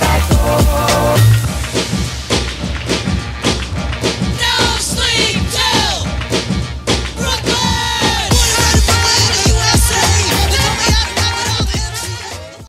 Africa.